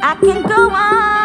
I can go on